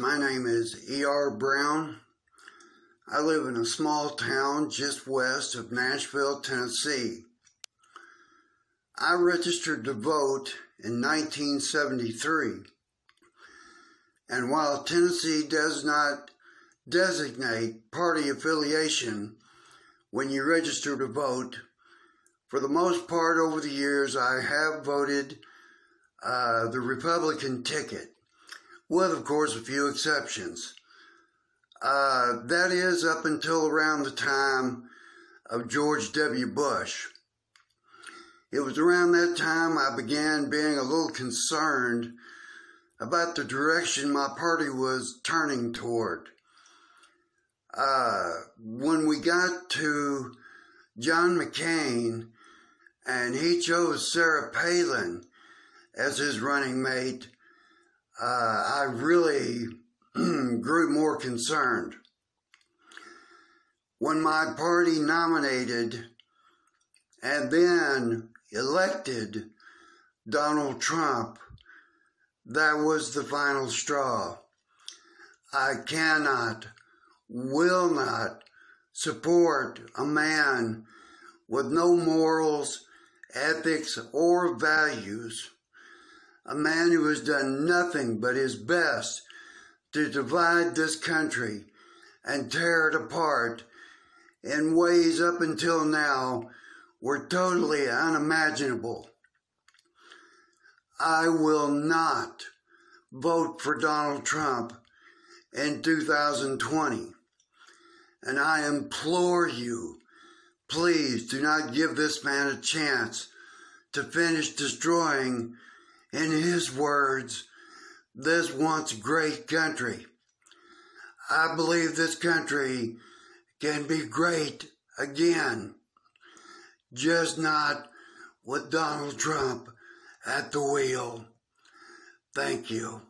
My name is E.R. Brown. I live in a small town just west of Nashville, Tennessee. I registered to vote in 1973. And while Tennessee does not designate party affiliation when you register to vote, for the most part over the years I have voted uh, the Republican ticket with, of course, a few exceptions. Uh, that is up until around the time of George W. Bush. It was around that time I began being a little concerned about the direction my party was turning toward. Uh, when we got to John McCain and he chose Sarah Palin as his running mate, Uh, I really grew more concerned. When my party nominated and then elected Donald Trump, that was the final straw. I cannot, will not support a man with no morals, ethics, or values a man who has done nothing but his best to divide this country and tear it apart in ways up until now were totally unimaginable. I will not vote for Donald Trump in 2020. And I implore you, please do not give this man a chance to finish destroying in his words, this once great country. I believe this country can be great again, just not with Donald Trump at the wheel. Thank you.